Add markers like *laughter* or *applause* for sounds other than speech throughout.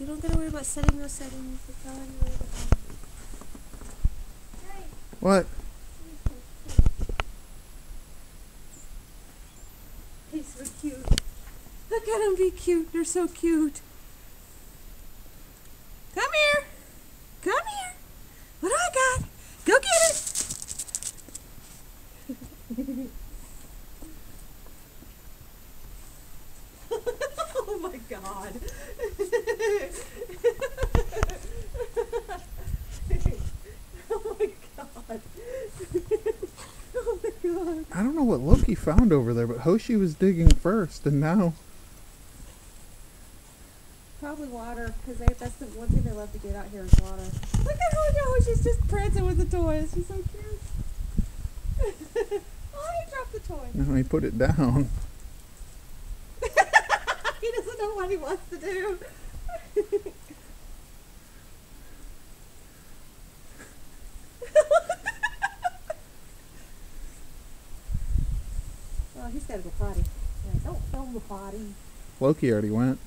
You don't gotta worry about setting those settings. It's all you worry about. What? He's so cute. Look at him be cute. They're so cute. Come here. Come here. What do I got? Go get it. oh my god. oh my god. oh my god. I don't know what Loki found over there, but Hoshi was digging first, and now Probably water, because that's the one thing they love to get out here is water. Look at Hojo, she's just prancing with the toys. She's so cute. *laughs* oh, he dropped the toy. now he put it down. What he wants to do. *laughs* oh, he's got to go potty. Yeah, don't film the potty. Loki already went.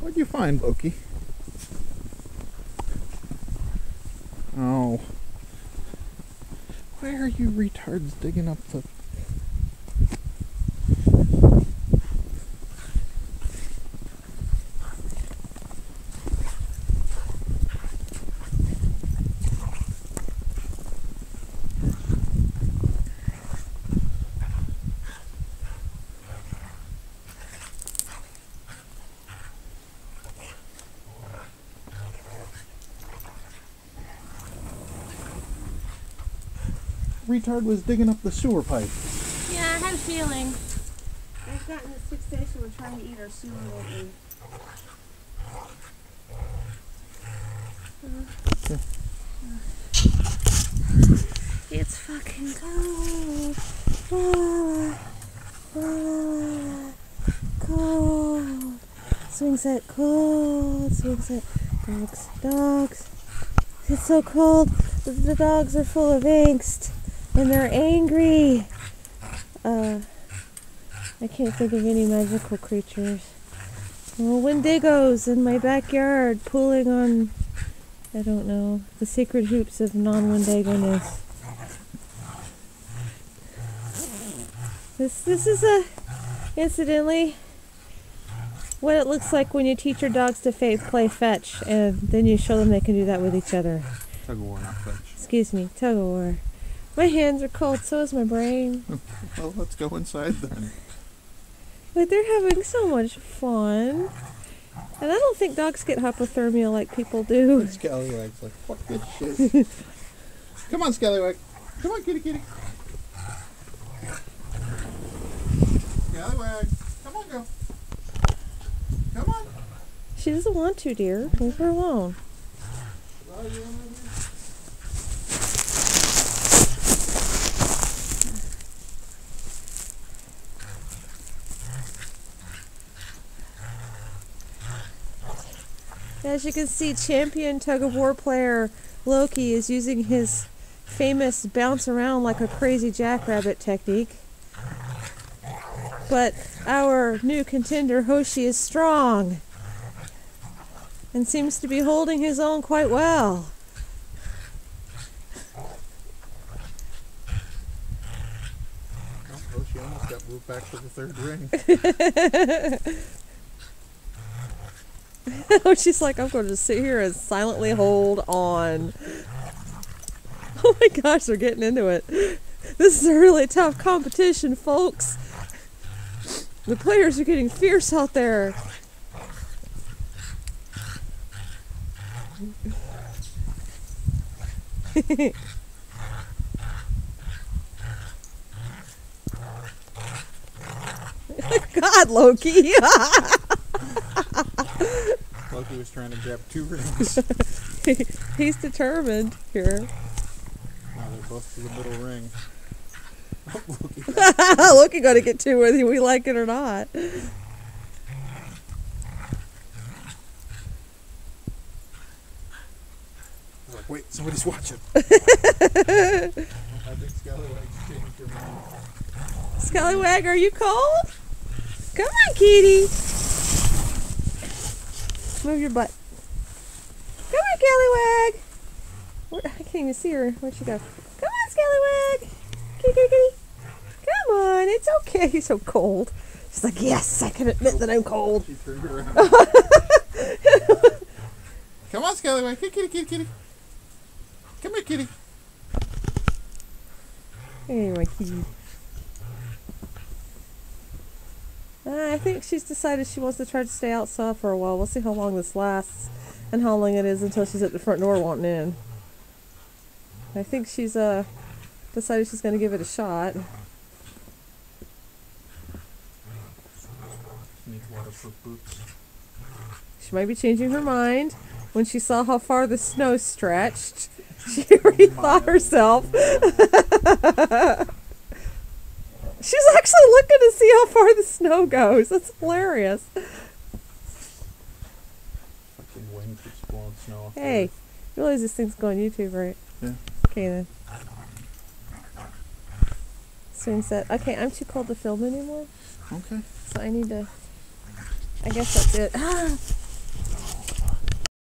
What'd you find, Loki? Oh. Why are you retards digging up the retard was digging up the sewer pipe. Yeah, I had a feeling. They've gotten this fixation with trying to eat our sewer lately. It's fucking cold. Ah, ah, cold. Swing set cold. Swing set. Dogs. Dogs. It's so cold. The, the dogs are full of angst. And they're angry. Uh, I can't think of any magical creatures. Well, Wendigos in my backyard pulling on, I don't know, the secret hoops of non-Wendigo-ness. This, this is a, incidentally, what it looks like when you teach your dogs to play fetch and then you show them they can do that with each other. Tug of war, not fetch. Excuse me, tug of war. My hands are cold, so is my brain. *laughs* Well, let's go inside then. But they're having so much fun. And I don't think dogs get hypothermia like people do. *laughs* Scallywag's like, fuck this shit. *laughs* Come on, Scallywag. Come on, kitty kitty. Scallywag. Come on, girl. Come on. She doesn't want to, dear. Leave her alone. As you can see, champion tug of war player Loki is using his famous bounce around like a crazy jackrabbit technique. but our new contender Hoshi is strong and seems to be holding his own quite well. She almost got moved back to the third ring. *laughs* *laughs* Hoshi's like, I'm going to sit here and silently hold on. *laughs* Oh my gosh, they're getting into it. This is a really tough competition, folks. The players are getting fierce out there. *laughs* God, Loki. Loki was trying to grab two rings. *laughs* He's determined here. Now they're both to the middle ring. Loki. Got to get to whether we like it or not. Like, wait, somebody's watching. *laughs* I think Scallywag's changed her mind. Scallywag, are you cold? Come on, kitty. Move your butt. Come on, Scallywag. Where, I can't even see her. Where'd she go? Come on, Scallywag. Kitty, kitty, kitty. Come on, it's okay. *laughs* He's so cold. She's like, yes, I can admit that I'm cold. She turned around. *laughs* Come on, Scallywag. Hey, kitty, kitty, kitty. Come here, kitty. My kitty. Uh, I think she's decided she wants to try to stay outside for a while. We'll see how long this lasts and how long it is until she's at the front door wanting in. I think she's uh decided she's going to give it a shot. Need waterproof boots. She might be changing her mind. When she saw how far the snow stretched, *laughs* she rethought herself. *laughs* She's actually looking to see how far the snow goes. That's hilarious. Fucking wind keeps blowing snow Hey, you realize this thing's going YouTube, right? Yeah. Okay then. Swing set. Okay, I'm too cold to film anymore, Okay. so I need to. I guess that's it. *gasps* Ah,